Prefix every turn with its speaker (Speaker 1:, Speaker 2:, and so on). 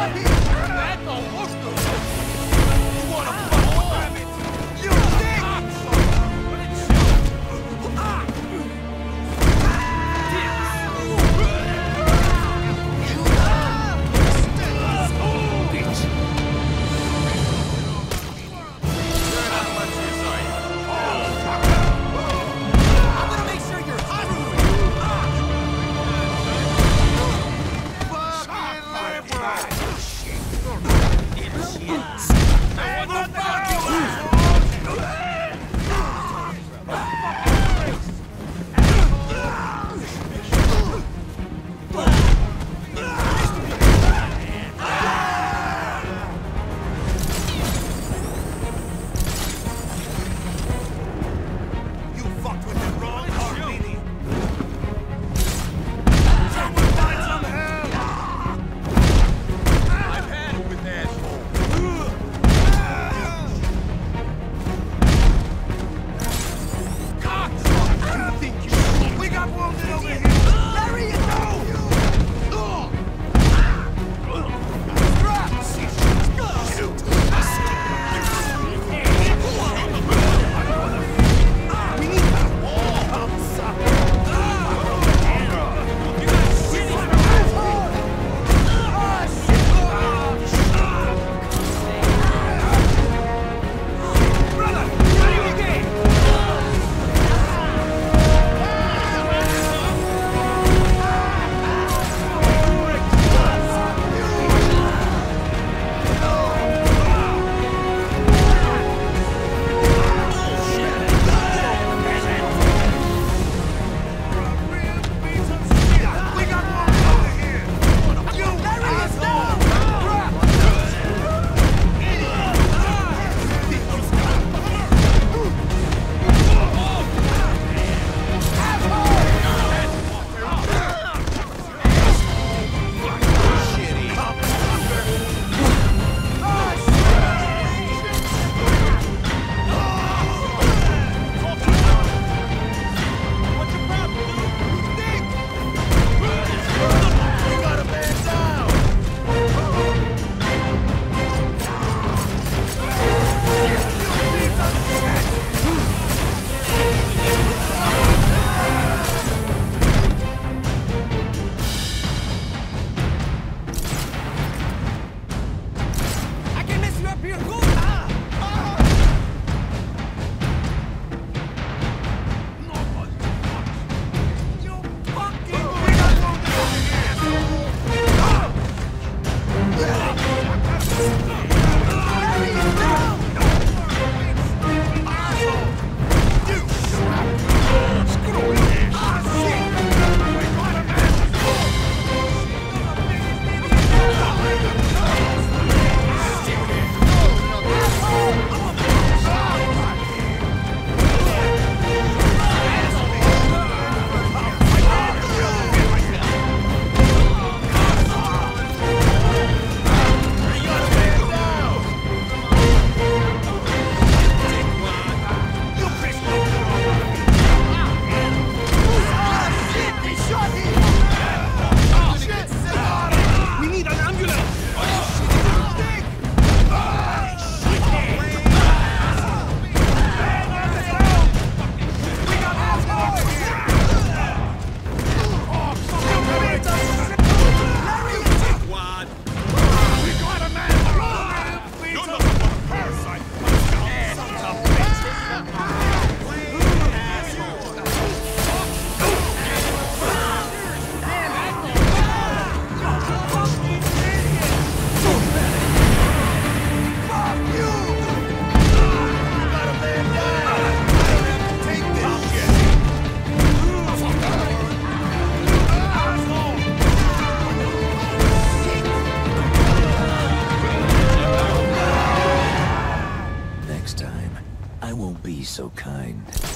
Speaker 1: Come on here!
Speaker 2: So kind.